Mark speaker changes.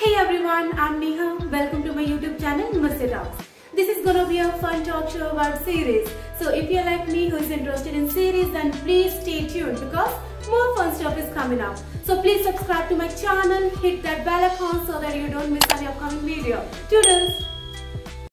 Speaker 1: Hey everyone, I'm Neha. Welcome to my YouTube channel Namaste Talks. This is gonna be a fun talk show about series. So if you're like me who's interested in series then please stay tuned because more fun stuff is coming up. So please subscribe to my channel, hit that bell icon so that you don't miss any upcoming video. Toodles!